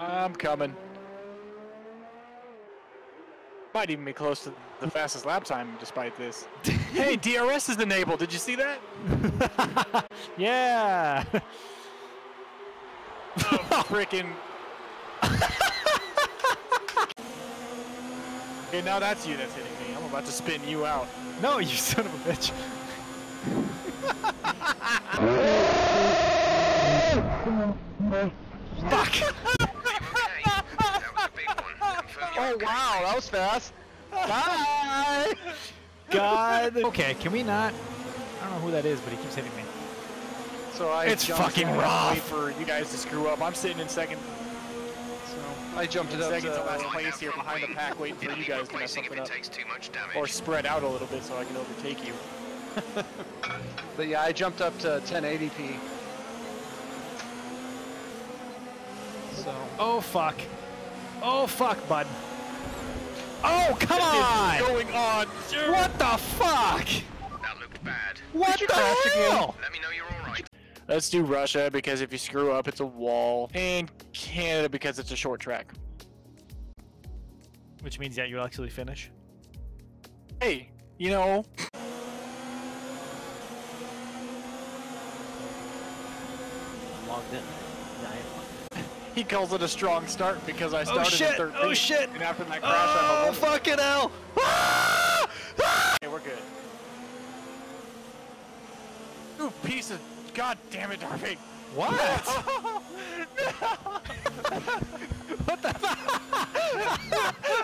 I'm coming. Might even be close to the fastest lap time despite this. hey, DRS is enabled. Did you see that? yeah. Oh, freaking. okay, now that's you that's hitting me. I'm about to spin you out. no, you son of a bitch. Fuck. Oh wow, that was fast. Bye. God. Okay, can we not? I don't know who that is, but he keeps hitting me. So I It's fucking in and rough. Wait for you guys to screw up. I'm sitting in second. So I jumped it up Second to last place here behind the pack, waiting for you guys to mess something it up. takes too much. Or spread out a little bit so I can overtake you. But yeah, I jumped up to 1080p. So Oh fuck. Oh fuck, bud. Oh come What is on! going on? What the fuck? That looked bad. What the hell? Let me know you're alright. Let's do Russia because if you screw up, it's a wall. And Canada because it's a short track. Which means that you'll actually finish. Hey, you know, logged in. Yeah, I am. he calls it a strong start because I oh, started shit, in 13th. oh, shit. And after that crash, I'm a oh, fucking hell! Ah! Ah! Okay, we're good. Ooh, piece of... God damn it, Darby. What? what the Okay,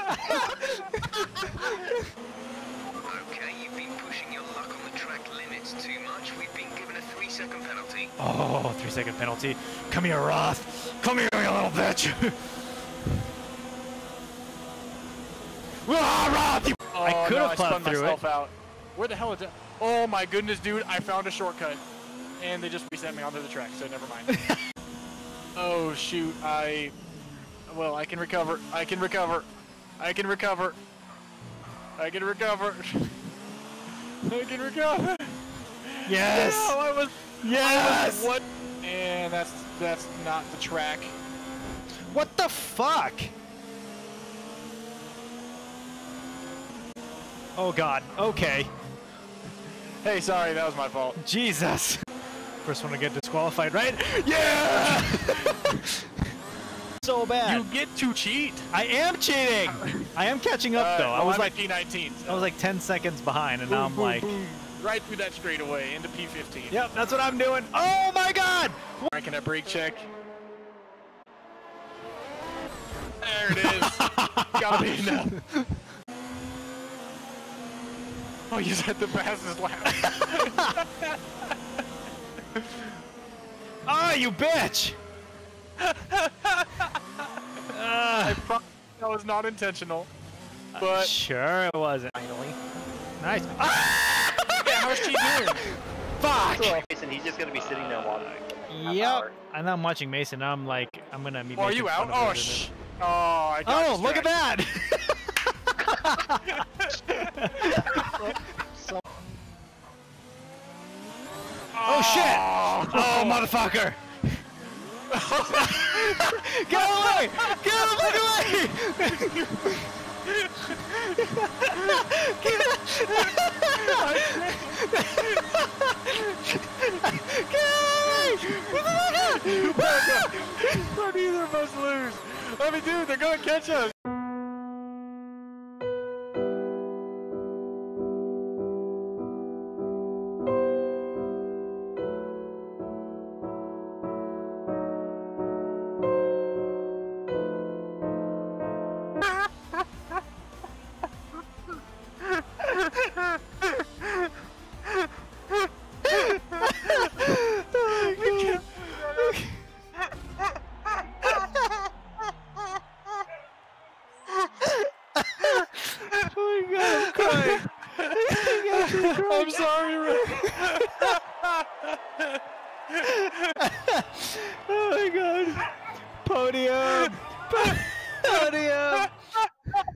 Oh, three second penalty. Come here, Roth. Come here, you little bitch. ah, Roth, you I Oh, could no, have plowed spun through myself it. out. Where the hell is that? Oh my goodness, dude! I found a shortcut, and they just reset me onto the track. So never mind. oh shoot! I, well, I can recover. I can recover. I can recover. I can recover. I can recover. Yes. No, I was. I Yes. what? And that's that's not the track. What the fuck? Oh god. Okay. Hey, sorry, that was my fault. Jesus. First one to get disqualified, right? Yeah. so bad. You get to cheat. I am cheating. I am catching up though. Uh, I oh, was like P19. I was like 10 seconds behind and now I'm Boom, like boom, right through that straightaway into P15. Yep, that's what I'm doing. Oh my god. Ranking that brake check. There it is. Gotta be enough. Oh, you said the fastest lap. Oh, you bitch. I promise that was not intentional. But sure it wasn't. Finally. Nice. yeah, how's she doing? Fuck. Mason, he's just gonna be sitting there watching. Yep. hour. And I'm watching Mason. I'm like, I'm gonna be. Oh, are you out? Oh, in shh. Oh, I got Oh, look at distracted. that. oh shit! Oh, oh motherfucker! Get out of the way! Get out of the fucking way! Get out of the way! So neither of us I mean, dude, they're gonna catch us. I'm sorry, Rick.